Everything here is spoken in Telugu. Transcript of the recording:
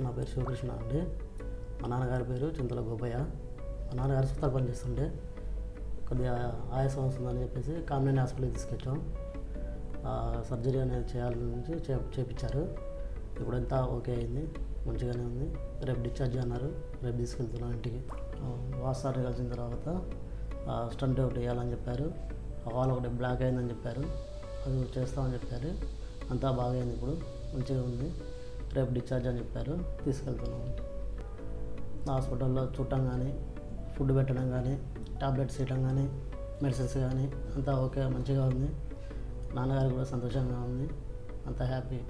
నా పేరు శివకృష్ణ అండి. మా నాన్నగారి పేరు చింతల గోపయ్య. మా నాన్నగారు సుతారు పనిచేస్తుండే కొద్దిగా ఆయాసం వస్తుందని చెప్పేసి కామినేని హాస్పిటల్కి తీసుకొచ్చాం. సర్జరీ అనేది చేయాలని నుంచి చే చేపించారు. ఇప్పుడు ఎంత ఓకే అయింది. మంచిగానే ఉంది. రేపు డిశ్చార్జ్ అన్నారు. రేపు తీసుకెళ్తున్నాం ఇంటికి. ఆ, వాసారి కలిసిన తర్వాత స్టంట్ ఒకటి వేయాలని చెప్పారు. ఆ వాల్ ఒకటి బ్లాక్ అయిందని చెప్పారు. అది చేస్తామని చెప్పారు. అంతా బాగా అయింది ఇప్పుడు. మంచిగా ఉంది. రేపు డిశ్చార్జ్ అని చెప్పారు. తీసుకెళ్తున్నాం హాస్పిటల్లో చూడటం కానీ ఫుడ్ పెట్టడం కానీ టాబ్లెట్స్ ఇవ్వడం కానీ మెడిసిన్స్ కానీ అంతా ఓకే మంచిగా ఉంది. నాన్నగారు కూడా సంతోషంగా ఉంది. అంతా హ్యాపీ.